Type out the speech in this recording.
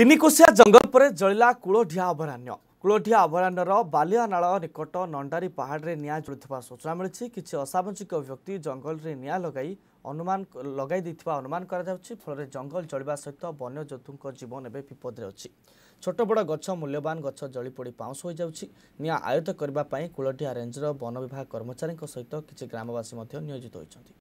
ତିନିକୋଶିଆ ଜଙ୍ଗଲ ପରେ ଜଳିଲା କୂଳଢିଆ ଅଭୟାରଣ୍ୟ। କୁଳଠିଆ ଅଭୟାରଣ୍ୟର ବାଲିଆ ନାଳ ନିକଟ ନଣ୍ଡାରୀ ପାହାଡ଼ରେ ନିଆଁ ଜଳୁଥିବା ସୂଚନା ମିଳିଛି। କିଛି ଅସାମାଜିକ ବ୍ୟକ୍ତି ଜଙ୍ଗଲରେ ନିଆଁ ଲଗାଇ ଅନୁମାନ ଲଗାଇ ଦେଇଥିବା ଅନୁମାନ କରାଯାଉଛି। ଫଳରେ ଜଙ୍ଗଲ ଜଳିବା ସହିତ ବନ୍ୟଜନ୍ତୁଙ୍କ ଜୀବନ ଏବେ ବିପଦରେ ଅଛି। ଛୋଟ ବଡ଼ ଗଛ ମୂଲ୍ୟବାନ ଗଛ ଜଳିପୋଡ଼ି ପାଉଁଶ ହୋଇଯାଉଛି। ନିଆଁ ଆୟତ୍ତ କରିବା ପାଇଁ କୁଳଠିଆ ରେଞ୍ଜର ବନ ବିଭାଗ କର୍ମଚାରୀଙ୍କ ସହିତ କିଛି ଗ୍ରାମବାସୀ ମଧ୍ୟ ନିୟୋଜିତ ହୋଇଛନ୍ତି।